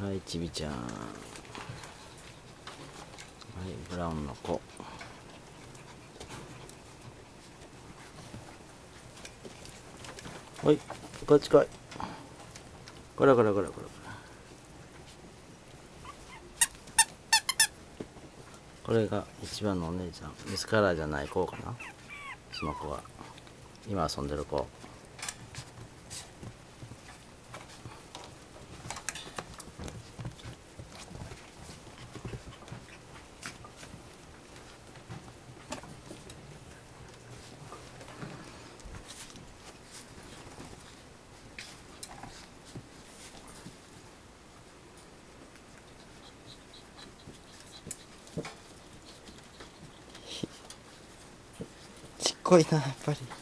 はいちびちゃん。はいブラウンの子。はいこっち来いこらこらこらこらこれが一番のお姉ちゃん。ミスカラーじゃない子かな。その子は。今遊んでる子。ちっこいなやっぱり。